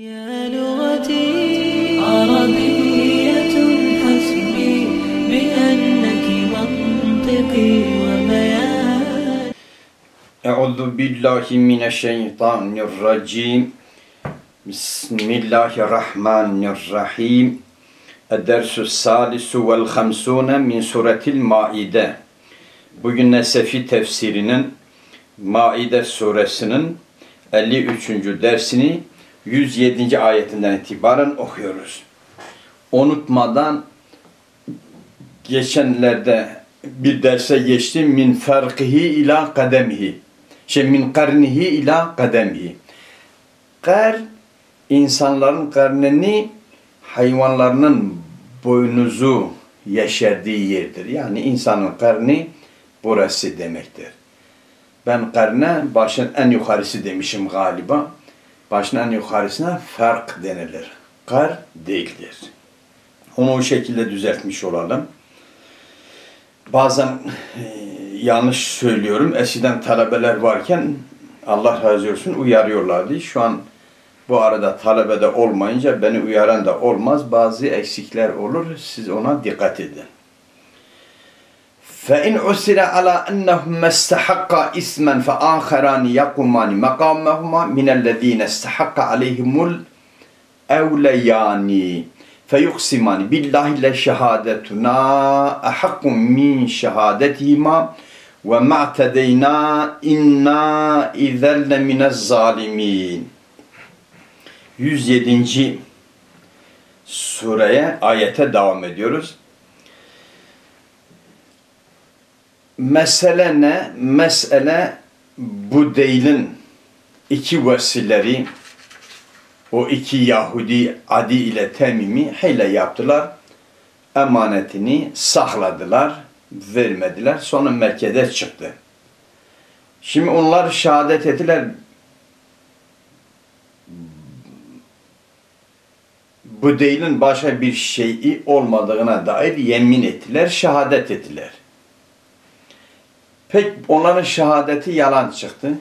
يا لغتي عربية حسبي بأنك منطقي وبيان أعوذ بالله من الشيطان الرجيم بسم الله الرحمن الرحيم الدرس الثالث والخمسون من سورة المائدة Bugün Nesefi tefsirinin Maide suresinin 53. dersini 107. ayetinden itibaren okuyoruz. Unutmadan geçenlerde bir derse geçtim. Min farkihi ila kademihi. Şey min karnihi ila kademihi. Kar insanların karnını hayvanlarının boynuzu yeşerdiği yerdir. Yani insanın karnı burası demektir. Ben karne başın en yukarısı demişim galiba. Başın en yukarısına fark denilir. Kar değildir. Onu o şekilde düzeltmiş olalım. Bazen e, yanlış söylüyorum. Eskiden talebeler varken Allah razı olsun uyarıyorlardı. Şu an bu arada talebede olmayınca beni uyaran da olmaz. Bazı eksikler olur. Siz ona dikkat edin. فإن عسر على أنهما استحقا إثما فآخران يقومان مقامهما من الذين استحق عليهم الأوليان فيقسمان بالله لشهادتنا أحق من شهادتهما وما اعتدينا إنا إذا لمن الظالمين 107. sureye ayete devam ediyoruz. Mesele ne? Mesele bu değilin iki vesileri o iki Yahudi Adi ile Temimi hile yaptılar. Emanetini sakladılar, vermediler. Sonra Mekke'de çıktı. Şimdi onlar şehadet ettiler. Bu değilin başka bir şeyi olmadığına dair yemin ettiler, şehadet ettiler. Pek onların şehadeti yalan çıktı.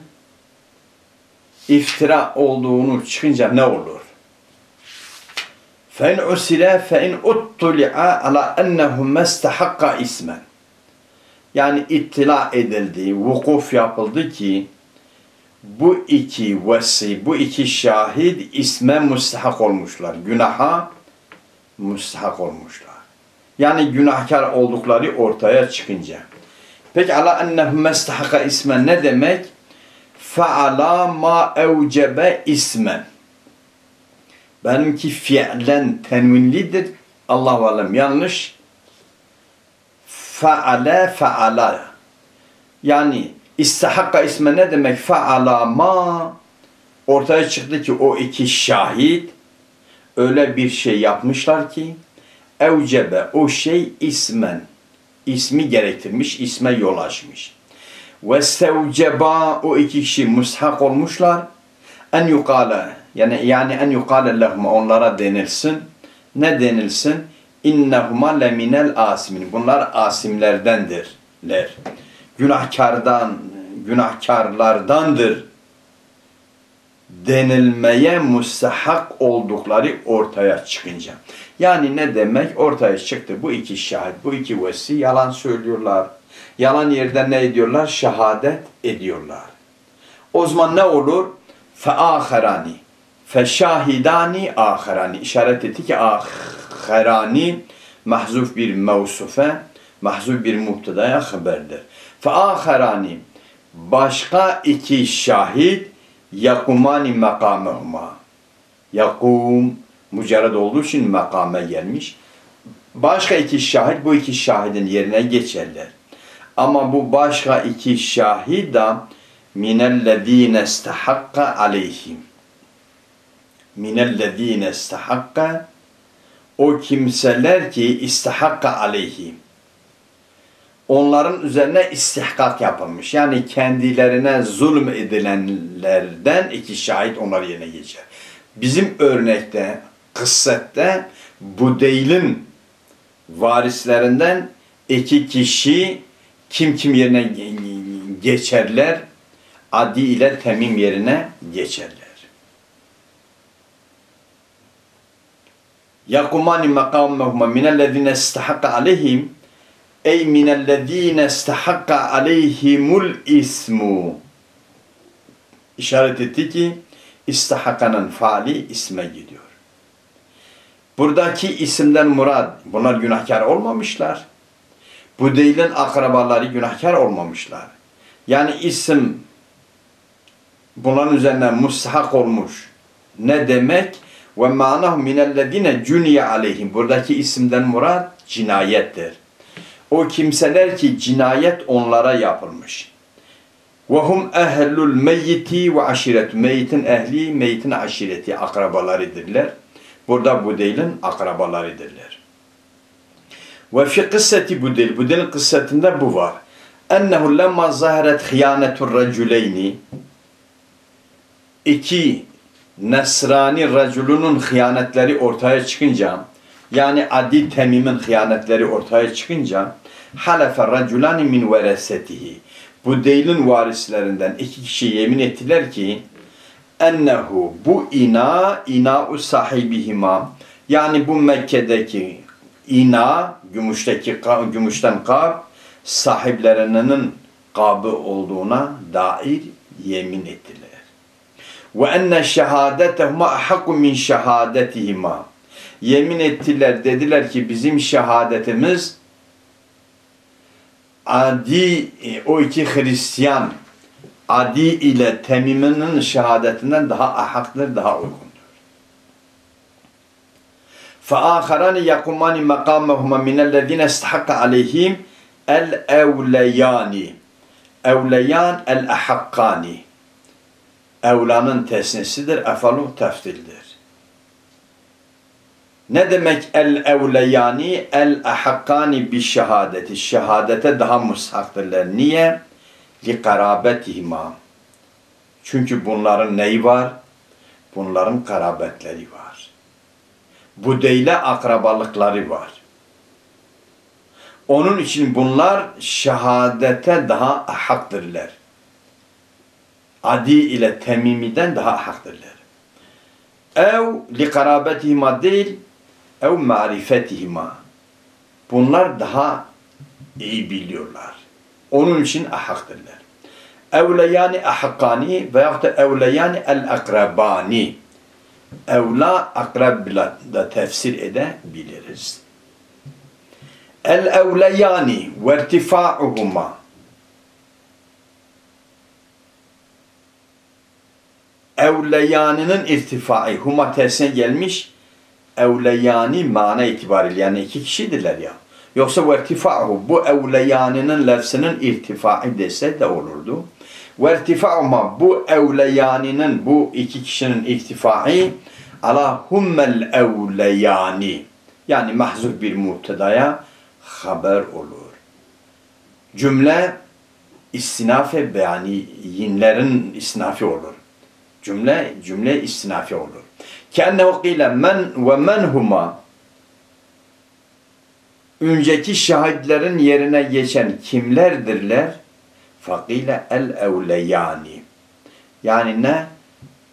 İftira olduğunu çıkınca ne olur? فَاِنْ عُسِلَا فَاِنْ اُطُّلِعَا عَلَى اَنَّهُمَّ اسْتَحَقَّ ismen. Yani ittila edildi, vukuf yapıldı ki bu iki vesi, bu iki şahit isme müstahak olmuşlar. Günaha müstahak olmuşlar. Yani günahkar oldukları ortaya çıkınca. Peki ala ennehum mestahaka ismen ne demek? Feala ma evcebe ismen. Benimki fiilen tenvinlidir. Allah alem yanlış. Feale feala. Yani istahakka isme ne demek? Feala ma ortaya çıktı ki o iki şahit öyle bir şey yapmışlar ki evcebe o şey ismen ismi gerektirmiş, isme yol açmış. Ve sevceba o iki kişi mushak olmuşlar. En yukale yani yani en yukale lehum onlara denilsin. Ne denilsin? İnnehuma leminel asimin. Bunlar asimlerdendirler. Günahkardan, günahkarlardandır denilmeye mustahak oldukları ortaya çıkınca. Yani ne demek? Ortaya çıktı bu iki şahit, bu iki vesi yalan söylüyorlar. Yalan yerde ne ediyorlar? Şehadet ediyorlar. O zaman ne olur? Feâherani. Feşahidani âherani. İşaret etti ki âherani mahzuf bir mevsufe, mahzuf bir muhtedaya haberdir. Feâherani. Başka iki şahit yakumani makamehuma. Yakum mücerred olduğu için makame gelmiş. Başka iki şahit bu iki şahidin yerine geçerler. Ama bu başka iki şahid da minellezine istahakka aleyhim. Minellezine istahakka o kimseler ki istahakka aleyhim. Onların üzerine istihkak yapılmış. Yani kendilerine zulm edilenlerden iki şahit onlar yerine geçer. Bizim örnekte, kıssette Budeyl'in varislerinden iki kişi kim kim yerine geçerler? Adi ile Temim yerine geçerler. yakumani makamehuma minellezine istahakka aleyhim ey minellezine istahakka aleyhimul ismu işaret etti ki istahakanın faali isme gidiyor. Buradaki isimden murad bunlar günahkar olmamışlar. Bu değilin akrabaları günahkar olmamışlar. Yani isim bunların üzerine mustahak olmuş. Ne demek? Ve manahu minellezine cuniye aleyhim. Buradaki isimden murad cinayettir. O kimseler ki cinayet onlara yapılmış. Ve hum ehlul meyyiti ve aşiret. Meyyitin ehli, meyyitin aşireti, akrabalarıdırlar. Burada bu değilin akrabalarıdırlar. Ve fi kısseti bu değil. Bu değilin kıssetinde bu var. Ennehu lemma zahiret hıyanetur raculeyni iki Nesrani raculunun hıyanetleri ortaya çıkınca yani Adi Temim'in hıyanetleri ortaya çıkınca halefe raculani min veresetihi bu değilin varislerinden iki kişi yemin ettiler ki ennehu bu ina ina'u sahibihima yani bu Mekke'deki ina gümüşteki gümüşten kab sahiplerinin kabı olduğuna dair yemin ettiler. Ve enne şehadetehuma ahakku min şehadetihima. Yemin ettiler dediler ki bizim şehadetimiz Adi o iki Hristiyan Adi ile Temim'in şehadetinden daha ahaktır, daha uygundur. فآخران يقومان مقامهما من الذين استحق عليهم الأوليان أوليان الأحقان Evlanın tesnisidir, efalu teftildir. Ne demek el evleyani el ahakkani bi şehadeti. Şehadete daha mushaktırlar. Niye? Karabetihima. Çünkü bunların neyi var? Bunların karabetleri var. Bu deyle akrabalıkları var. Onun için bunlar şehadete daha haktırlar. Adi ile Temimi'den daha haktırlar. Ev li karabetihima değil, ev marifetihima. Bunlar daha iyi biliyorlar. Onun için ahaktırlar. Evleyani ahakkani veyahut da evleyani el akrabani. Evla akrabla da tefsir edebiliriz. El evleyani ve irtifa'uhuma. Evleyanının irtifai. Huma tersine gelmiş. Evleyani mana itibariyle yani iki kişidirler ya. Yoksa ve irtifa'uhu bu evleyanının lafzının irtifai dese de olurdu. Ve irtifa'uma bu evleyaninin bu iki kişinin irtifai ala hummel evleyani yani mahzuf bir muhtedaya haber olur. Cümle istinafe yani yinlerin istinafi olur. Cümle cümle istinafi olur. Kennehu qile men ve men huma önceki şahitlerin yerine geçen kimlerdirler? Fakile el evleyani. Yani ne?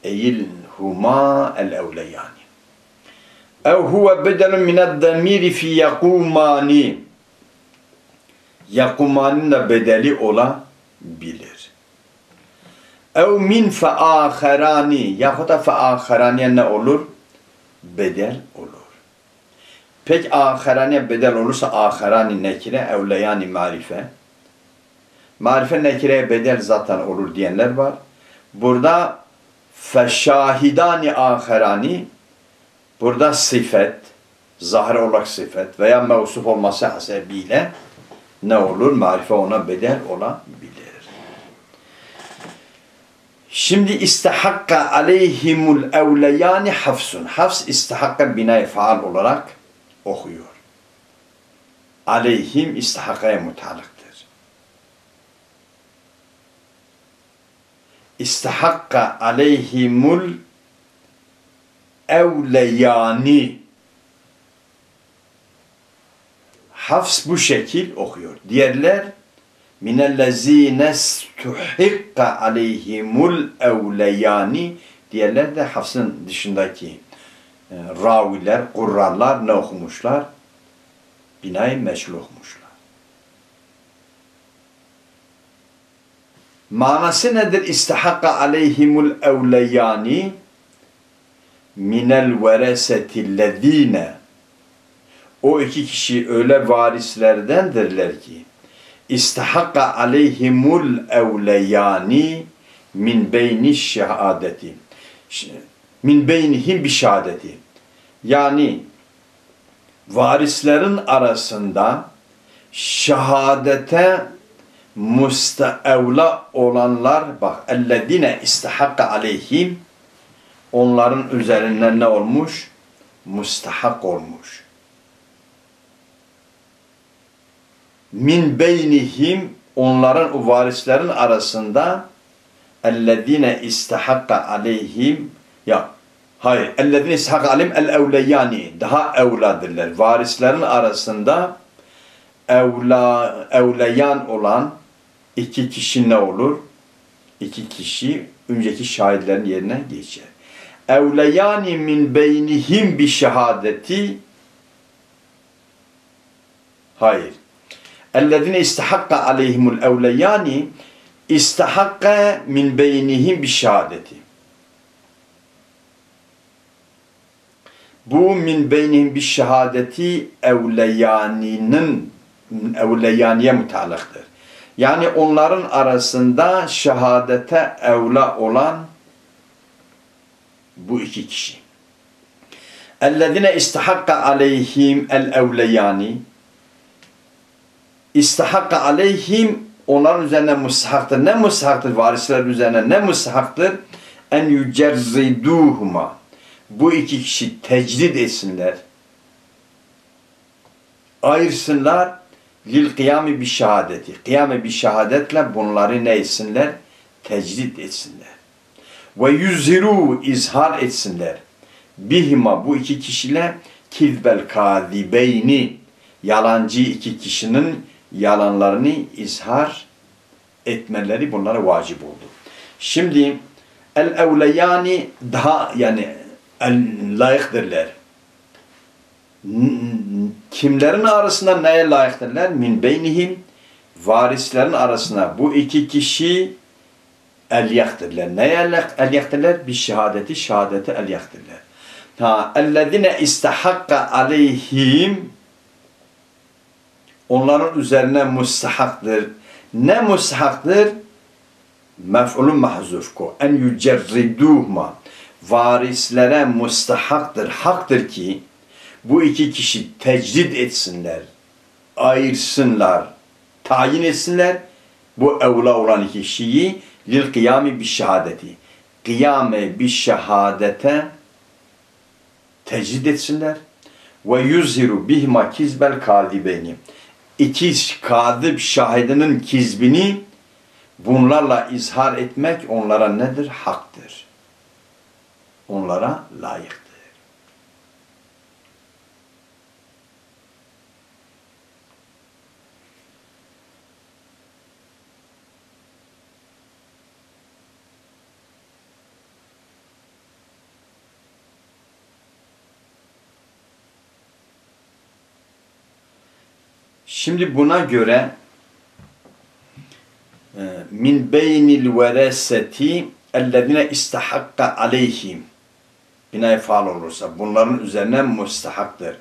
Eyil huma el evleyani. Ev huve bedelun mined demiri fi yakumani. Yakumanın da bedeli olabilir. Ev min feâherani. Yahut da feâheraniye ne olur? Bedel olur. Peki aheraniye bedel olursa aherani nekire, evleyani marife. Marife nekireye bedel zaten olur diyenler var. Burada feşahidani aherani burada sıfet, zahir olarak sıfet veya mevsuf olması hasebiyle ne olur? Marife ona bedel olabilir. Şimdi istahakka aleyhimul evleyani hafsun. Hafs istahakka binay faal olarak okuyor. Aleyhim istihakaya mutalıktır. İstihakka aleyhimul evleyani Hafs bu şekil okuyor. Diğerler minellezine stuhikka aleyhimul evleyani diğerler de Hafs'ın dışındaki e, raviler, kurrarlar ne okumuşlar? Binayı meşhur okumuşlar. Manası nedir? İstihakka aleyhimul evleyani minel veresetillezine o iki kişi öyle varislerdendirler ki istihakka aleyhimul evleyani min beyni şehadeti min beynihim bir şehadeti yani varislerin arasında şehadete müsteevla olanlar bak ellezine istihakka aleyhim onların üzerinden ne olmuş? Mustahak olmuş. Min beynihim onların o varislerin arasında ellezine istahakka aleyhim ya hayır. Ellezine istahakka aleyhim el evleyani daha evladırlar. Varislerin arasında evla, evleyan olan iki kişi ne olur? İki kişi önceki şahitlerin yerine geçer. Evleyani min beynihim bi şehadeti. Hayır. Ellezine istahakka aleyhimul evleyani istahakka min beynihim bi şehadeti bu min beynihim bi şehadeti evleyaninin evleyaniye mutallıktır. Yani onların arasında şehadete evla olan bu iki kişi. اَلَّذِينَ اِسْتَحَقَّ عَلَيْهِمْ الْاَوْلَيَانِ İstahakka aleyhim onların üzerine mustahaktır. Ne mustahaktır? Varisler üzerine ne mustahaktır? En yücerziduhuma. Bu iki kişi tecrid etsinler. Ayırsınlar lil kıyami bir şehadeti. Kıyame bir şehadetle bunları ne etsinler? Tecrid etsinler ve yüzhiru izhar etsinler. Bihima bu iki kişiyle kizbel kadibeyni yalancı iki kişinin yalanlarını izhar etmeleri bunlara vacip oldu. Şimdi el evleyani daha yani layıktırlar. Kimlerin arasında neye layıktırlar? Min beynihim varislerin arasında bu iki kişi el yaktirler. Neye el yaktirler? Bir şehadeti, şehadeti el yaktirler. Ha, ellezine istahakka aleyhim onların üzerine mustahaktır. Ne mustahaktır? Mef'ulun mahzuf ko. En yücerriduhma. Varislere mustahaktır, haktır ki bu iki kişi tecrid etsinler, ayırsınlar, tayin etsinler. Bu evla olan kişiyi lil kıyami bir şehadeti. Kıyame bir şehadete tecrid etsinler. Ve yüzhiru bihma kizbel kadibeyni. İki kadib şahidinin kizbini bunlarla izhar etmek onlara nedir? Haktır. Onlara layıktır. Şimdi buna göre e, min beynil vereseti ellezine istahakka aleyhim bina faal olursa bunların üzerine mustahaktır.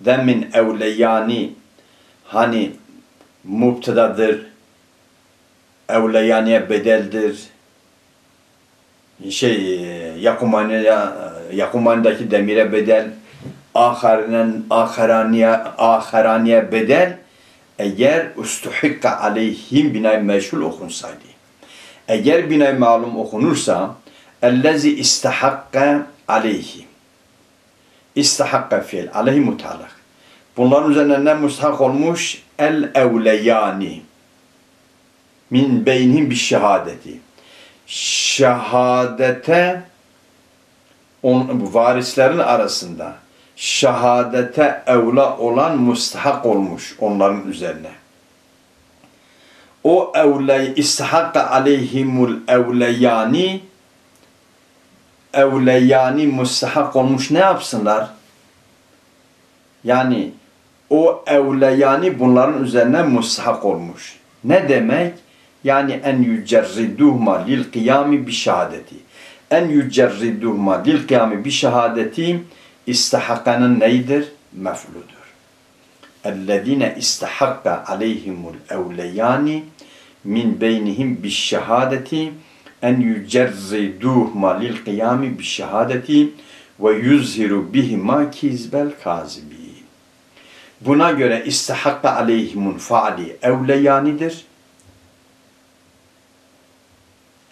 De min evleyani hani mubtedadır evleyaniye bedeldir şey yakumaniye yakumanidaki demire bedel aharinen aharaniye aharaniye bedel eğer ustuhikka aleyhim binay meşhul okunsaydı. Eğer binay malum okunursa ellezi istahakka aleyhi. İstahakka fiil. Aleyhi mutalak. Bunların üzerine ne mustahak olmuş? El evleyani. Min beynihim bir şehadeti. Şehadete on, varislerin arasında şehadete evla olan mustahak olmuş onların üzerine. O evle istihakka aleyhimul evleyani evleyani mustahak olmuş ne yapsınlar? Yani o evleyani bunların üzerine mustahak olmuş. Ne demek? Yani en yücerriduhma lil kıyami bi şehadeti. En yücerriduhma lil kıyami bi şehadeti istahakanın neydir? Mefludur. اَلَّذ۪ينَ اِسْتَحَقَّ عَلَيْهِمُ الْاَوْلَيَانِ min beynihim bi şehadeti kıyami bi şehadeti ve yuzhiru bihima kizbel kazibin. Buna göre istihakka aleyhimun faali evleyanidir.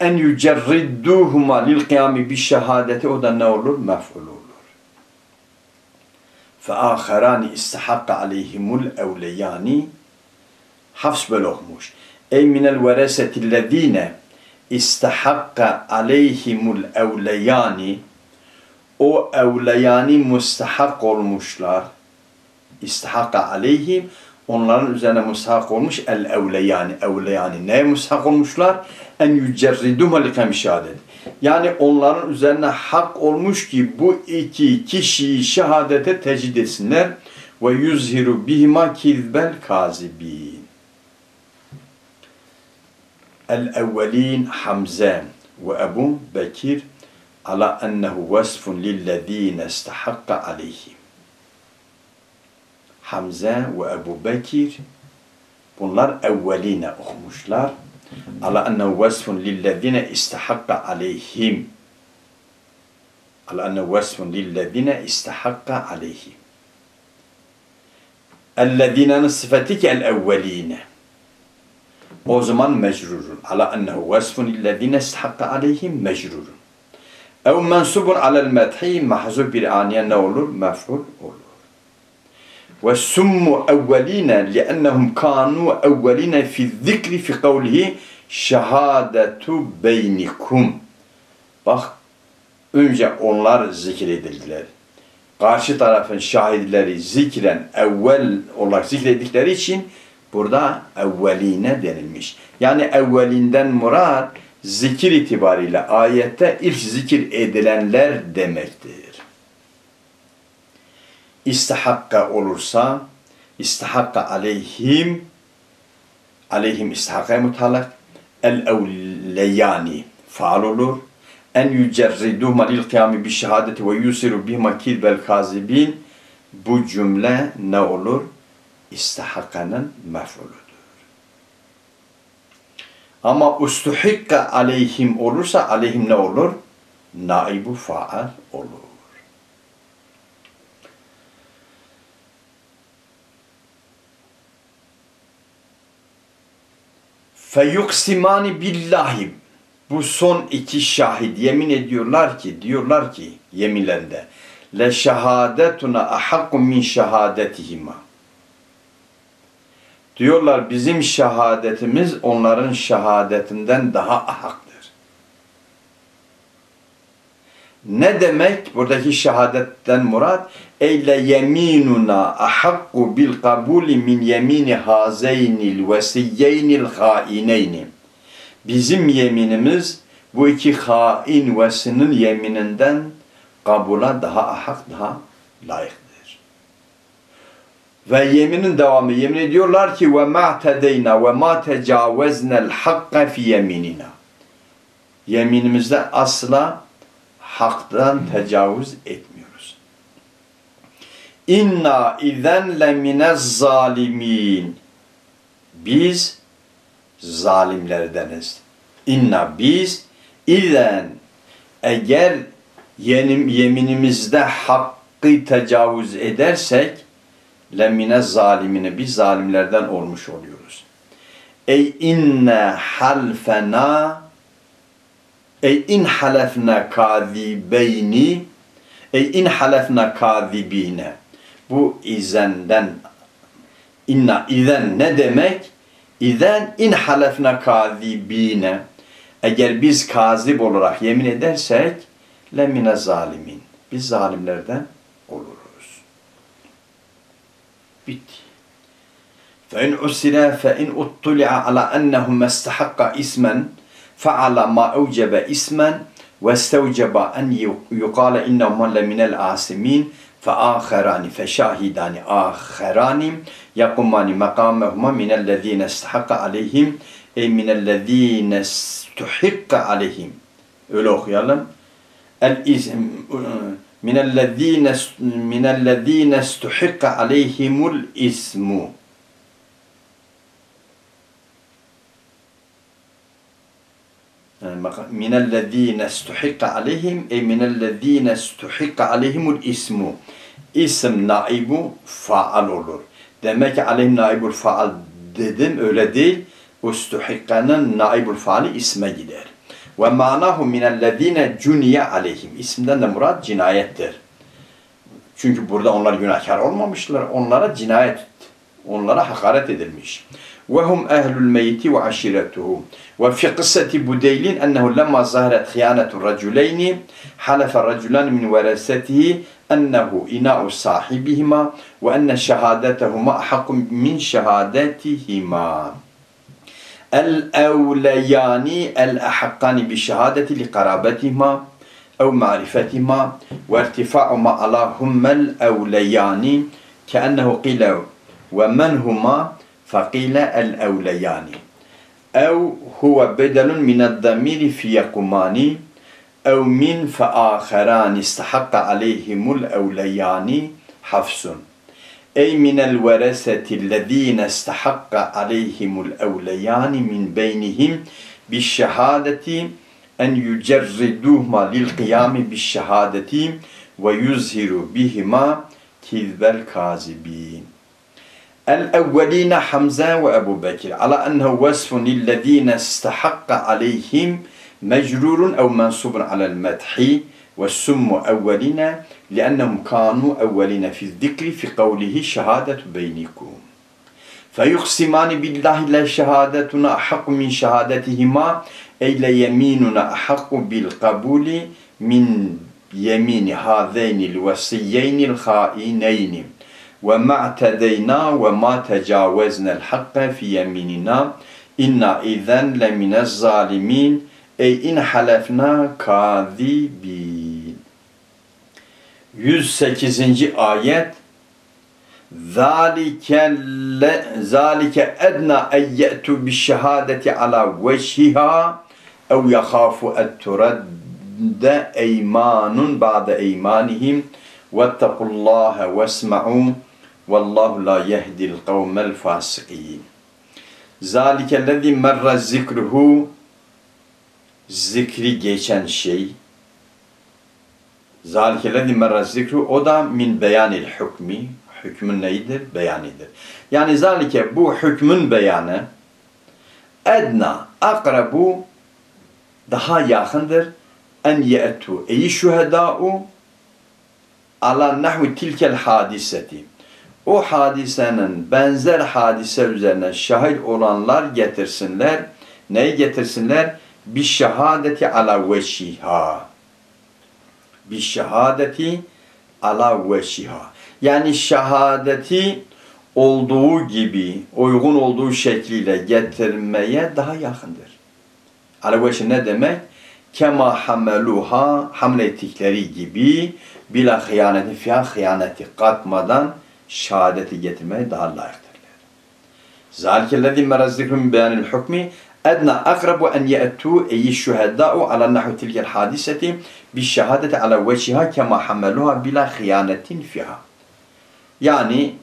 En yücerridduhuma lil kıyami bi şehadeti o da ne olur? Mef'ul olur. فَآخَرَانِ اِسْتَحَقَّ عَلَيْهِمُ الْاَوْلَيَانِ Hafs böyle okumuş. Ey minel veresetillezine istahakka aleyhimul evleyani o evleyani mustahak olmuşlar. İstahakka aleyhim onların üzerine mustahak olmuş el evleyani evleyani neye mustahak olmuşlar? En yücerridum alikam şehadet. Yani onların üzerine hak olmuş ki bu iki kişiyi şehadete tecid etsinler ve yüzhiru bihima kizbel kazibin. الأولين حمزان وأبو بكر على أنه وصف للذين استحق عليه. حمزان وأبو بكير bunlar أولينه okumuşlar على أنه وصف للذين استحق عليهم. على أنه وصف للذين استحق عليهم. الذين نصفتك الأولين. O zaman mecrurun. Ala ennehu vasfun illezine istahakka aleyhim mecrurun. Ev mensubun alel medhi mahzub bir aniye ne olur? Mef'ul olur. Ve summu evveline liennehum kanu evveline fi zikri fi kavlihi şehadetu beynikum. Bak önce onlar zikredildiler. Karşı tarafın şahitleri zikren evvel olarak zikredikleri için Burada evveline denilmiş. Yani evvelinden murat zikir itibariyle ayette ilk zikir edilenler demektir. İstihakka olursa istihakka aleyhim aleyhim istihakka mutalak el evleyani faal olur. En yücerriduhma lil kıyami bi şehadeti ve yusiru bihma kidbel kazibin bu cümle ne olur? İstahakanın mef'uludur. Ama ustuhikka aleyhim olursa aleyhim ne olur? Naibu faal olur. Feyuksimani billahi bu son iki şahit yemin ediyorlar ki diyorlar ki yeminlerinde le şehadetuna ahakku min şehadetihima Diyorlar bizim şehadetimiz onların şehadetinden daha ahaktır. Ne demek buradaki şehadetten murat? Eyle yeminuna ahakku bil kabuli min yemini hazeynil vesiyyeynil haineyni. Bizim yeminimiz bu iki hain vesinin yemininden kabula daha ahak, daha layık. Ve yeminin devamı yemin ediyorlar ki ve ma tedeyna ve ma tecaveznel hakka fi yeminina. Yeminimizde asla haktan tecavüz etmiyoruz. İnna izen lemine zalimin. Biz zalimlerdeniz. İnna biz izen eğer yeminimizde hakkı tecavüz edersek lemine zalimine biz zalimlerden olmuş oluyoruz. Ey inne halfena ey in halefna kazibeyni ey in halefna kazibine bu izenden inna izen ne demek? İzen in halefna kazibine eğer biz kazib olarak yemin edersek lemine zalimin biz zalimlerden oluruz. Bitti. فإن أرسل فإن أطلع على أنه ما استحق اسما فعل ما أوجب اسما واستوجب أن يقال إنهما لمن الآثمين فآخران فشاهدان آخران يقومان مقامهما من الذين استحق عليهم أي من الذين استحق عليهم öyle okuyalım. Izm minellezine minellezine istuhikka aleyhimul ismu. minellezine istuhikka aleyhim e minellezine istuhikka aleyhimul ismu. İsim naibu faal olur. Demek ki aleyhim naibul faal dedim öyle değil. Ustuhikka'nın naibul faali isme gider. Ve manahu minellezine cuniye aleyhim. İsimden de murad cinayettir. Çünkü burada onlar günahkar olmamışlar. Onlara cinayet, onlara hakaret edilmiş. Ve hum ehlul meyti ve aşiretuhu. Ve fi kıssati Budeylin ennehu lemma zahiret hıyanetu raculeyni halefe raculan min veresetihi ennehu ina'u sahibihima ve enne şehadetehuma ahakkum min şehadetihima. الأوليان الأحقان بالشهادة لقرابتهما أو معرفتهما وارتفاع ما على هما الأوليان كأنه قيل ومن هما؟ فقيل الأوليان أو هو بدل من الضمير في يقومان أو من فآخران استحق عليهم الأوليان حفص. أي من الورثة الذين استحق عليهم الأوليان من بينهم بالشهادة أن يجردوهما للقيام بالشهادة ويظهر بهما كذب الكاذبين. الأولين حمزة وأبو بكر على أنه وصف للذين استحق عليهم مجرور أو منصوب على المدح والسم أولين لأنهم كانوا أولين في الذكر في قوله شهادة بينكم. فيقسمان بالله لا شهادتنا أحق من شهادتهما أي ليميننا أحق بالقبول من يمين هذين الوصيين الخائنين. وما اعتدينا وما تجاوزنا الحق في يميننا إنا إذن لمن الظالمين. أي إن حلفنا كاذبين. 108. ayet zalikelle zalike edna eyyetu bi şehadeti ala veşhiha ev yakhafu et turadde eymanun ba'de eymanihim vettakullaha vesma'u vallahu la yehdil kavmel fasikin zalikellezi merra zikruhu zikri geçen şey Zalikelezi merra zikru o da min beyanil hükmi. Hükmün neyidir? Beyanidir. Yani zalike bu hükmün beyanı edna akrabu daha yakındır en ye'tu eyi şuhedâ'u ala nahvi tilkel hadiseti. O hadisenin benzer hadise üzerine şahit olanlar getirsinler. Neyi getirsinler? Bir şehadeti ala veşiha bi şehadeti ala veşiha. Yani şehadeti olduğu gibi, uygun olduğu şekliyle getirmeye daha yakındır. Ala veşi ne demek? Kema hameluha hamle ettikleri gibi bila hıyaneti fiha hıyaneti katmadan şehadeti getirmeye daha layıktırlar. Zalkellezi merazzikum beyanil hukmi edna akrabu en ye'tu eyyi şühedâ'u ala nahu tilkel hadiseti bi şehadete ala veçiha kema hameluha bila hıyanetin fiha. Yani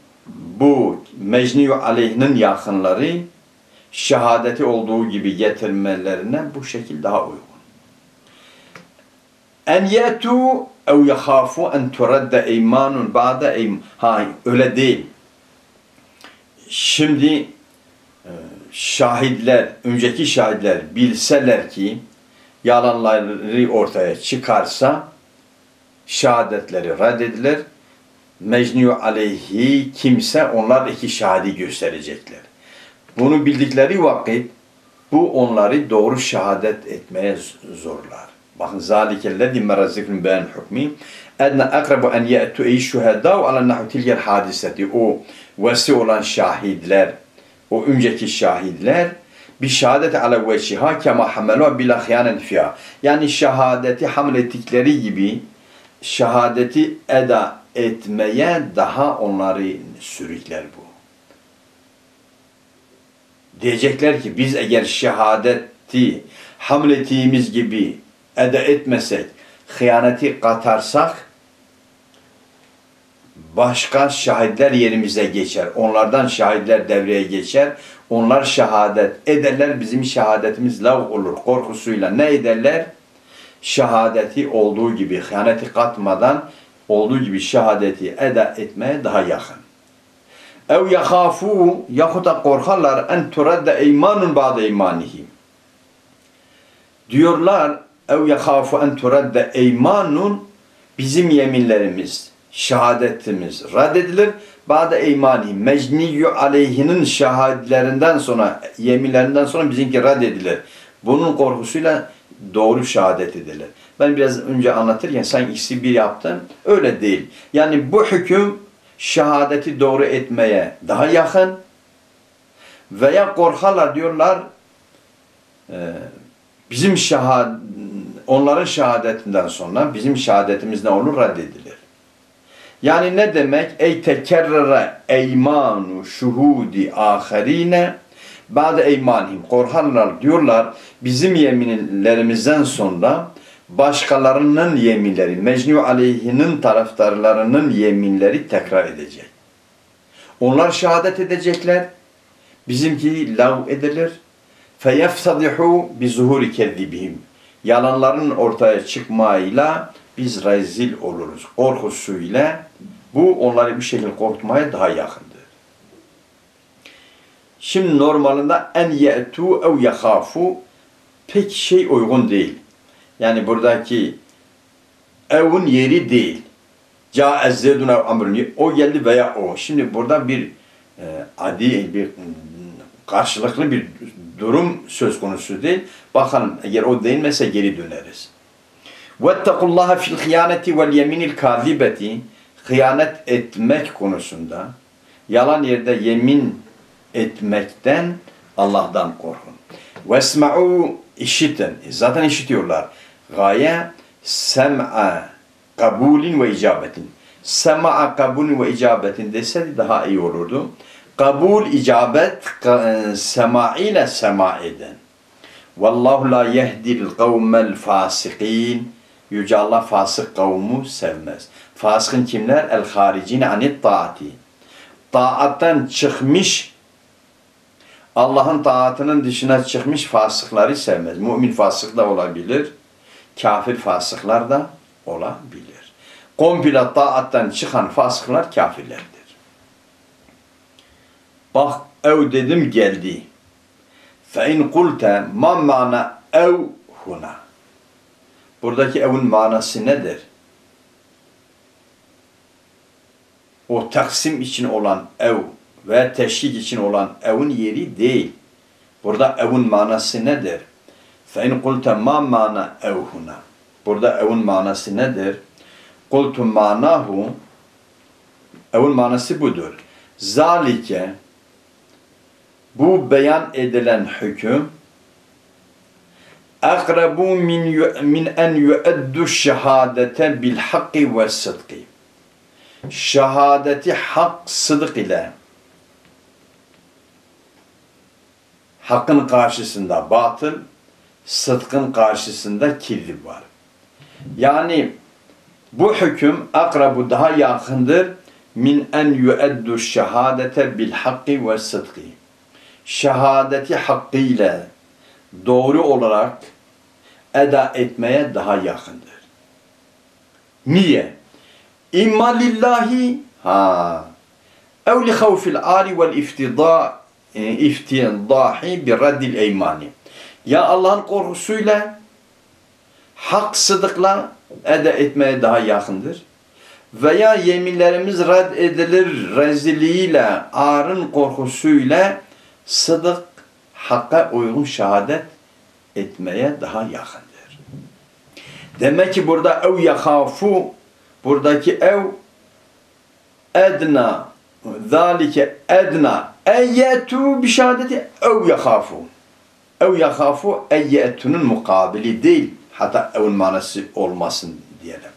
bu mecni aleyhinin yakınları şehadeti olduğu gibi getirmelerine bu şekil daha uygun. En yetu ev yahafu en turadda eymanun ba'da eyman. Hayır öyle değil. Şimdi e, şahitler, önceki şahitler bilseler ki yalanları ortaya çıkarsa şehadetleri reddedilir. Mecnu aleyhi kimse onlar iki şahidi gösterecekler. Bunu bildikleri vakit bu onları doğru şehadet etmeye zorlar. Bakın zalikellezi merazzikum ben hukmi edna akrabu en ye'tu ey şuhedâ ala nahu tilkel hadiseti o vesi olan şahitler o önceki şahitler bi şehadeti ala veçhiha kema hamelu bila hıyanen fiha. Yani şehadeti hamlettikleri gibi şehadeti eda etmeye daha onları sürükler bu. Diyecekler ki biz eğer şehadeti hamlettiğimiz gibi eda etmesek, hıyaneti katarsak başka şahitler yerimize geçer. Onlardan şahitler devreye geçer. Onlar şehadet ederler. Bizim şehadetimiz lav olur. Korkusuyla ne ederler? Şehadeti olduğu gibi, hıyaneti katmadan olduğu gibi şehadeti eda etmeye daha yakın. Ev yakhafu yahut da korkarlar en turadde eymanun ba'de eymanihim. Diyorlar ev yakhafu en turadde eymanun bizim yeminlerimiz, şehadetimiz reddedilir. Ba'de eymanihim mecniyyu aleyhinin şahitlerinden sonra, yeminlerinden sonra bizimki reddedilir. Bunun korkusuyla doğru şehadet edilir. Ben biraz önce anlatırken sen ikisi bir yaptın. Öyle değil. Yani bu hüküm şehadeti doğru etmeye daha yakın veya korkarlar diyorlar e, bizim şehad onların şehadetinden sonra bizim şehadetimiz ne olur reddedilir. Yani ne demek? Ey tekerrere eymanu şuhudi aherine bazı eymanihim korkarlar diyorlar bizim yeminlerimizden sonra başkalarının yeminleri, Mecnu aleyhinin taraftarlarının yeminleri tekrar edecek. Onlar şehadet edecekler, bizimki lav edilir. فَيَفْتَضِحُوا بِزُهُورِ كَذِّبِهِمْ Yalanların ortaya çıkmayla biz rezil oluruz. Korkusuyla bu onları bir şekilde korkutmaya daha yakındır. Şimdi normalinde en ye'tu ev yakhafu pek şey uygun değil. Yani buradaki evin yeri değil. Ca Zeydun ev amrun. O geldi veya o. Şimdi burada bir e, adi bir karşılıklı bir durum söz konusu değil. Bakalım eğer o değilmese geri döneriz. Vettekullaha fil hıyaneti vel yeminil kazibeti hıyanet etmek konusunda yalan yerde yemin etmekten Allah'tan korkun. Vesma'u işitin. E zaten işitiyorlar. Gaye sem'a kabulin ve icabetin. Sem'a kabulin ve icabetin deseydi daha iyi olurdu. Kabul, icabet, sema ile sema eden. Vallahu la yehdil kavmel fasikin. Yüce Allah fasık kavmu sevmez. Fasıkın kimler? El haricine anit taati. Taattan çıkmış Allah'ın taatının dışına çıkmış fasıkları sevmez. Mümin fasık da olabilir. Kafir fasıklar da olabilir. Komple taattan çıkan fasıklar kafirlerdir. Bak ev dedim geldi. Fe in kulte ma mana ev huna. Buradaki evin manası nedir? O taksim için olan ev ve teşhik için olan evin yeri değil. Burada evin manası nedir? فَاِنْ قُلْتَ مَا مَانَ اَوْ هُنَا Burada evin manası nedir? قُلْتُ مَانَهُ Evin manası budur. Zalike bu beyan edilen hüküm akrabu min min en yu'addu şehadete bil hakki ve sıdkı. Şehadeti hak sıdık ile hakkın karşısında batıl, sıdkın karşısında kirli var. Yani bu hüküm akrabu daha yakındır min en yu'addu şehadete bil hakki ve sıdkı. Şehadeti hakkıyla doğru olarak eda etmeye daha yakındır. Niye? İmma lillahi ha ev li havfil ari vel iftida iftidahi bi reddil eymani. Ya Allah'ın korkusuyla hak sıdıkla eda etmeye daha yakındır. Veya yeminlerimiz red edilir rezilliğiyle, arın korkusuyla sıdık hakka uygun şehadet etmeye daha yakındır. Demek ki burada ev yakhafu buradaki ev edna zalike edna eyetu bi şehadeti ev yakhafu Ev yakhafu eyyetunun mukabili değil. Hatta evin manası olmasın diyelim.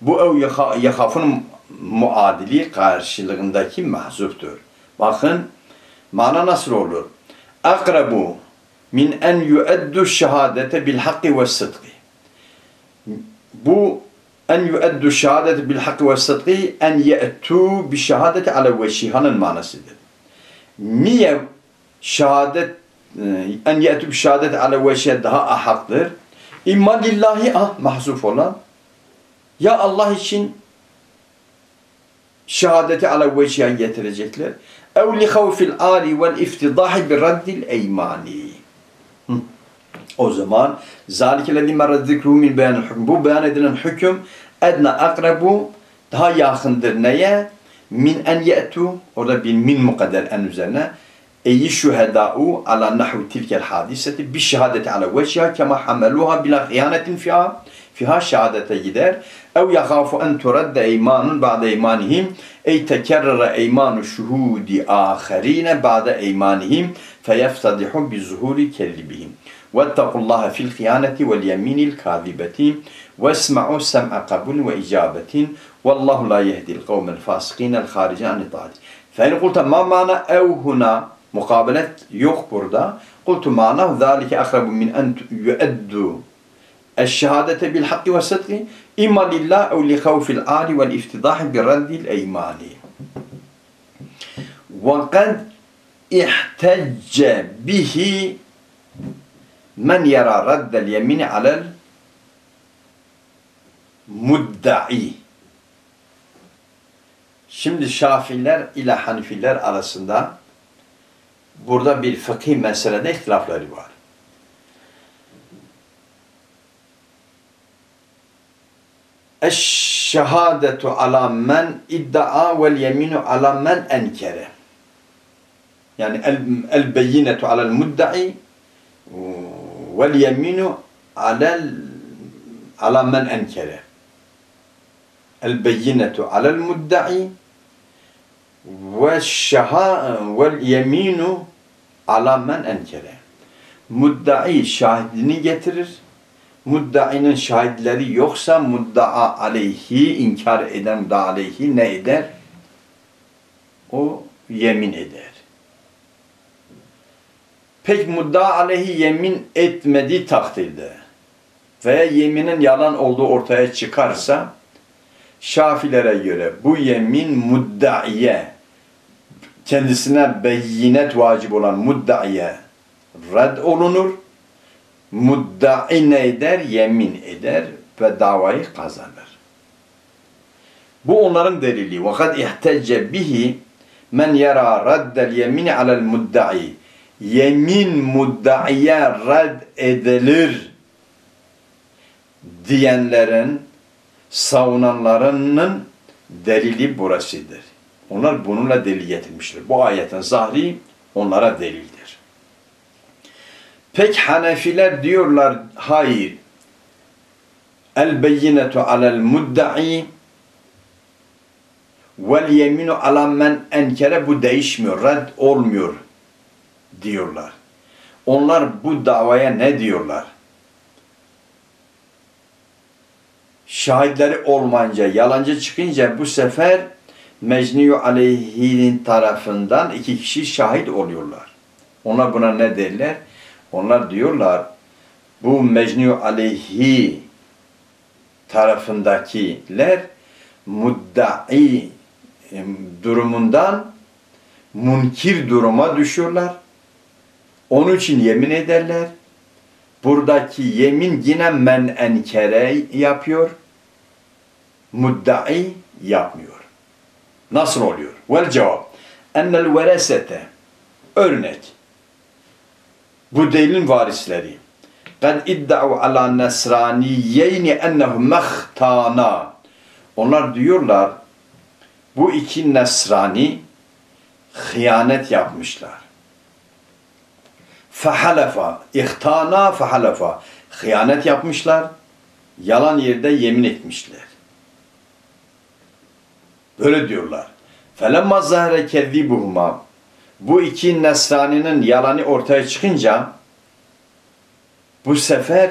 Bu ev yakhafunun muadili karşılığındaki mahzuftur. Bakın mana nasıl olur? Akrabu min en yueddu şehadete bil hakki ve sıdkı. Bu en yueddu şehadete bil hakki ve sıdkı en ye'tu bi şehadeti ala veşihanın manasıdır. Niye şehadet e, en ye'tu bi şehadeti ala veşihe daha ahaktır? İmma lillahi ah mahzuf olan ya Allah için şehadeti ala veçhiyen getirecekler. أو لخوف الآل والإفتضاح بالرد الأيماني أو زمان ذلك الذي مر ذكره من بيان الحكم. بو بيان أدنى الحكم أدنى أقرب ها ياخن درنية من أن يأتوا أولا من مقدر أن نزلنا أي شهداء على نحو تلك الحادثة بالشهادة على وجهها كما حملوها بلا خيانة فيها فيها شهادة جدار أو يخاف أن ترد إيمان بعد إيمانهم أي تكرر أيمان الشهود آخرين بعد أيمانهم فيفتضح بظهور كذبهم. واتقوا الله في الخيانة واليمين الكاذبة واسمعوا سمع قبول وإجابة والله لا يهدي القوم الفاسقين الخارج عن الطاعة فإن قلت ما معنى أو هنا مقابلة؟ yok burada. قلت manav ذلك akrabu من en yueddu Eşşehadete bil hakki ve sıdkı imma lillah ev li havfil ali vel iftidahi bi reddil eymani. Ve kad ihtecce bihi men yara reddel yemini alel mudda'i. Şimdi Şafiler ile Hanifiler arasında burada bir fıkhi meselede ihtilafları var. Eşşehadetu ala men iddia vel yeminu ala men enkere. Yani el, el beyinetu alel mudda'i vel yeminu alel ala men enkere. El beyinetu alel mudda'i ve şeha vel yeminu ala men enkere. Muddai şahidini getirir. Muddainin şahitleri yoksa muddaa aleyhi inkar eden muddaa aleyhi ne eder? O yemin eder. Pek muddaa aleyhi yemin etmediği takdirde veya yeminin yalan olduğu ortaya çıkarsa Şafilere göre bu yemin muddaiye kendisine beyinet vacip olan muddaiye red olunur Muddai ne eder? Yemin eder ve davayı kazanır. Bu onların delili. وَقَدْ اِحْتَجَّ bihi men yara raddel yemini alel muddai. Yemin muddaiye red edilir diyenlerin savunanlarının delili burasıdır. Onlar bununla delil getirmişler. Bu ayetin zahri onlara delildir. Pek Hanefiler diyorlar hayır. El beyinetu alel mudda'i vel yeminu ala men enkere bu değişmiyor, red olmuyor diyorlar. Onlar bu davaya ne diyorlar? şahitleri olmayınca, yalancı çıkınca bu sefer Mecniyu aleyhinin tarafından iki kişi şahit oluyorlar. Onlar buna ne derler? Onlar diyorlar bu Mecniyu aleyhi tarafındakiler muddai durumundan munkir duruma düşüyorlar. Onun için yemin ederler. Buradaki yemin yine men enkere yapıyor. Muddai yapmıyor. Nasıl oluyor? Vel cevap. Ennel veresete örnek. Bu delilin varisleri. Kad idda'u ala nesraniyeyni ennehum mehtana. Onlar diyorlar bu iki nesrani hıyanet yapmışlar. Fehalefa, ihtana fehalefa. Hıyanet yapmışlar, yalan yerde yemin etmişler. Böyle diyorlar. Felemma zahre kezzibuhuma. Bu iki Nesrani'nin yalanı ortaya çıkınca Bu sefer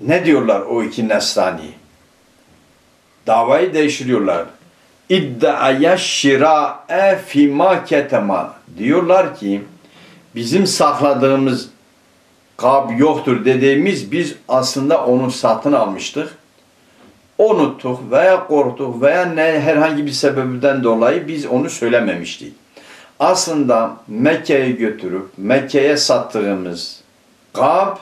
ne diyorlar o iki Nesrani? Davayı değiştiriyorlar. İddiaya şira'e fima ketema. Diyorlar ki bizim sakladığımız kab yoktur dediğimiz biz aslında onu satın almıştık. Unuttuk veya korktuk veya ne herhangi bir sebebden dolayı biz onu söylememiştik Aslında Mekke'ye götürüp Mekke'ye sattığımız kab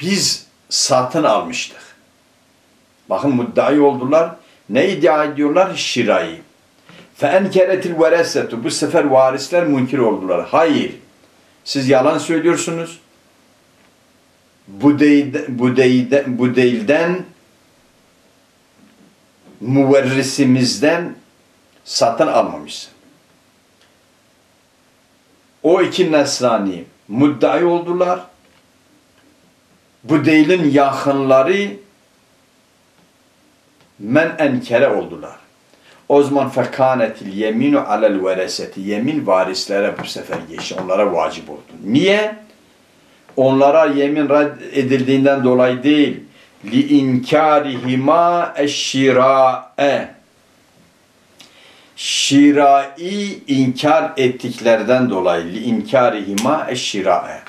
biz satın almıştık. Bakın muddai oldular. Ne iddia ediyorlar? Şirayı. فَاَنْكَرَتِ الْوَرَسَةُ Bu sefer varisler münkir oldular. Hayır. Siz yalan söylüyorsunuz. Bu, değilde, bu, değilde, bu değilden müverrisimizden satın almamışsın. O iki Nesrani muddai oldular. Bu değilin yakınları men enkere oldular. O zaman fekanetil yeminu alel vereseti. Yemin varislere bu sefer geçti. Onlara vacip oldu. Niye? Onlara yemin edildiğinden dolayı değil. Li inkarihima eşşira'e. Şirai inkar ettiklerden dolayı li inkarihima eşşira'e.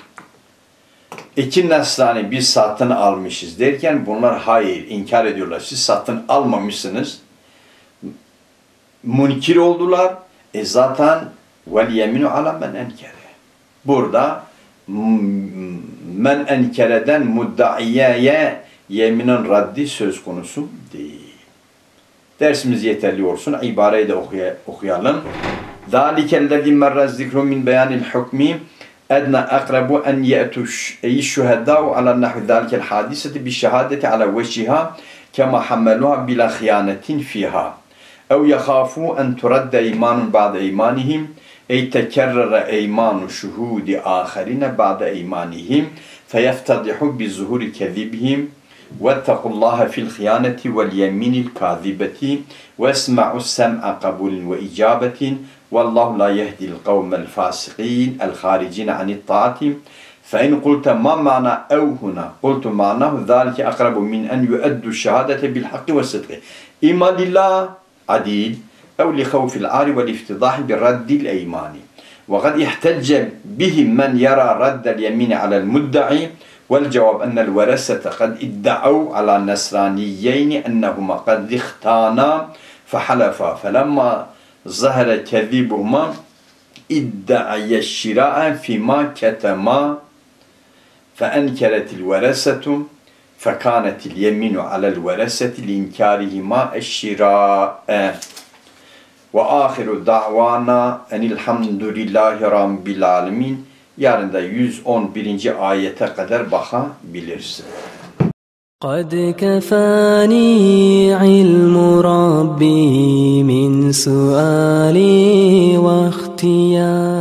İki Nesrani biz satın almışız derken bunlar hayır inkar ediyorlar. Siz satın almamışsınız. Munkir oldular. E zaten vel yeminu ala men enkere. Burada men enkereden mudda'iyeye yeminin raddi söz konusu değil. Dersimiz yeterli olsun. İbareyi de okuyalım. ذَٰلِكَ الَّذِي مَرَّ الذِّكْرُ مِنْ بَيَانِ الْحُكْمِ أدنى أقرب أن يأتوا أي الشهداء على نحو ذلك الحادثة بالشهادة على وجهها كما حملوها بلا خيانة فيها أو يخافوا أن ترد إيمان بعد إيمانهم أي تكرر إيمان شهود آخرين بعد إيمانهم فيفتضحوا بظهور كذبهم واتقوا الله في الخيانة واليمين الكاذبة واسمعوا السمع قبول وإجابة والله لا يهدي القوم الفاسقين الخارجين عن الطاعة. فإن قلت ما معنى أو هنا؟ قلت معناه ذلك أقرب من أن يؤدوا الشهادة بالحق والصدق. إما لله عديل أو لخوف العار والافتضاح برد الأيمان وقد احتج بهم من يرى رد اليمين على المدعي والجواب أن الورثة قد ادعوا على النصرانيين أنهما قد اختانا فحلفا. فلما ظهر كذبهما ادعي الشراء فيما كتما فأنكرت الورثة فكانت اليمين على الورثة لإنكارهما الشراء. وآخر دعوانا أن الحمد لله رب العالمين Yarın da 111. ayete kadar bakabilirsin. قد كفاني علم ربي من سؤالي واختياري